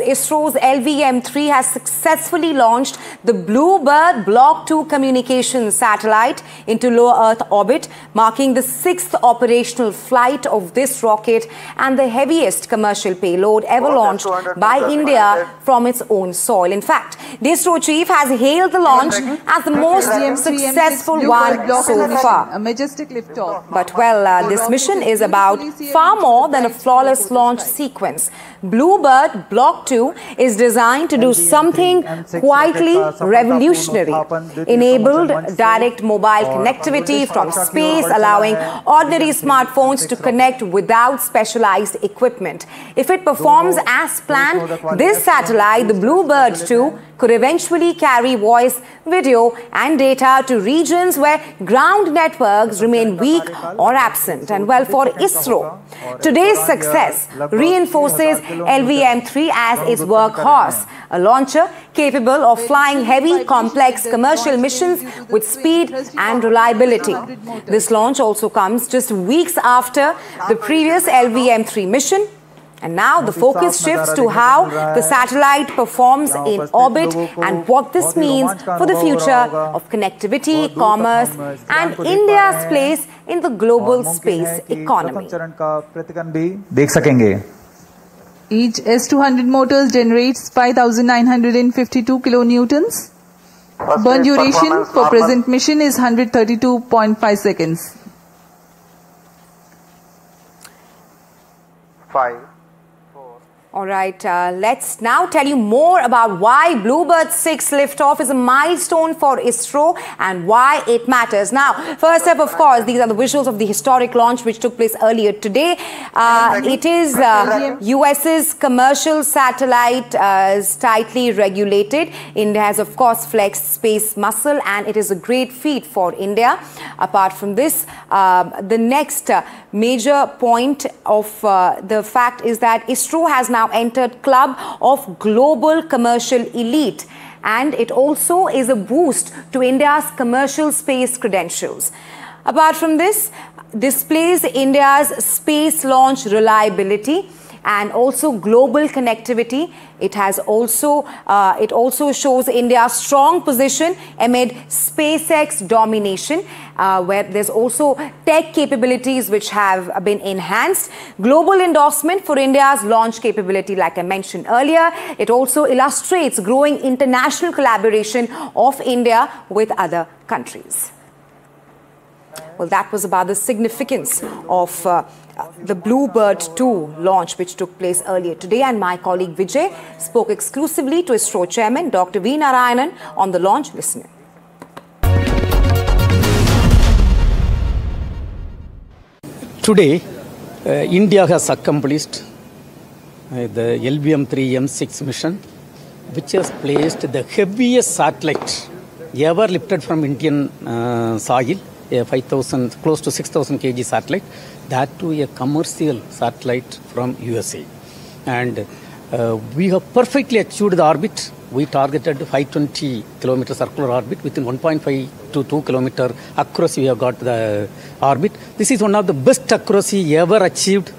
ISRO's LVM-3 has successfully launched the Bluebird Block 2 communication satellite into low Earth orbit, marking the sixth operational flight of this rocket and the heaviest commercial payload ever launched by India from its own soil. In fact, the ISRO chief has hailed the launch as the most successful one so far. A majestic liftoff. But well, uh, this mission is about far more than a flawless launch sequence. Bluebird Block 2 is designed to do something quietly revolutionary. Enabled direct mobile connectivity from space, allowing ordinary smartphones to connect without specialized equipment. If it performs as planned, this satellite, the Bluebird 2, could eventually carry voice, video, and data to regions where ground networks remain weak or absent. And well, for ISRO, today's success reinforces LVM-3 as its workhorse, a launcher capable of flying heavy, complex commercial missions with speed and reliability. This launch also comes just weeks after the previous LVM-3 mission and now the focus shifts to how the satellite performs in orbit and what this means for the future of connectivity, commerce, and India's place in the global space economy. Each S200 motors generates 5,952 kilonewtons. Burn duration for present mission is 132.5 seconds. All right, uh, let's now tell you more about why Bluebird 6 liftoff is a milestone for ISRO and why it matters. Now, first up, of course, these are the visuals of the historic launch which took place earlier today. Uh, it is uh, US's commercial satellite uh, is tightly regulated. India has, of course, flexed space muscle and it is a great feat for India. Apart from this, uh, the next uh, major point of uh, the fact is that ISRO has now entered club of global commercial elite and it also is a boost to India's commercial space credentials. Apart from this, displays India's space launch reliability and also global connectivity. It has also uh, it also shows India's strong position amid SpaceX domination, uh, where there's also tech capabilities which have been enhanced. Global endorsement for India's launch capability, like I mentioned earlier. It also illustrates growing international collaboration of India with other countries. Well, that was about the significance of uh, the Bluebird 2 launch, which took place earlier today. And my colleague Vijay spoke exclusively to ISRO chairman Dr. V. Narayanan on the launch. Listen. Today, uh, India has accomplished uh, the LVM-3 M6 mission, which has placed the heaviest satellite ever lifted from Indian uh, soil, a 5,000, close to 6,000 kg satellite, that to a commercial satellite from USA. And uh, we have perfectly achieved the orbit. We targeted 520 kilometer circular orbit within 1.5 to 2 kilometer accuracy. We have got the orbit. This is one of the best accuracy ever achieved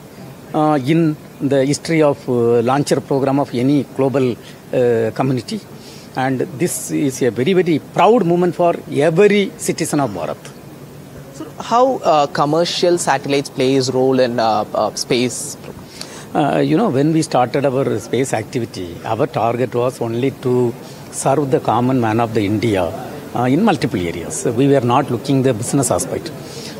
uh, in the history of uh, launcher program of any global uh, community. And this is a very, very proud moment for every citizen of Bharat. How uh, commercial satellites plays role in uh, uh, space? Uh, you know, when we started our space activity, our target was only to serve the common man of the India uh, in multiple areas. We were not looking the business aspect.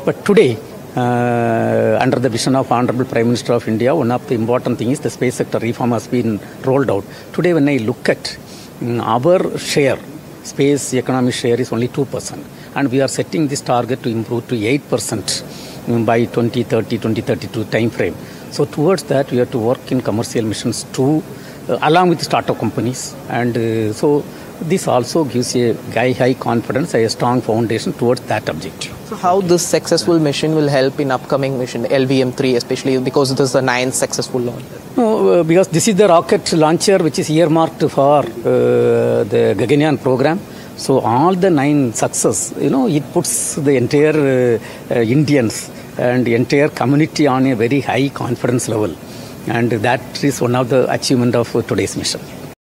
But today, uh, under the vision of Honorable Prime Minister of India, one of the important things is the space sector reform has been rolled out. Today, when I look at mm, our share, space economy share is only 2%. And we are setting this target to improve to 8% mm, by 2030, 2032 time frame. So towards that, we have to work in commercial missions too, uh, along with startup companies. And uh, so this also gives a high, high confidence, a strong foundation towards that objective. So how this successful mission will help in upcoming mission LVM3, especially because this is the ninth successful launch? No, uh, because this is the rocket launcher which is earmarked for uh, the Gaganyaan program. So all the nine success, you know, it puts the entire uh, Indians and entire community on a very high confidence level And that is one of the achievement of today's mission.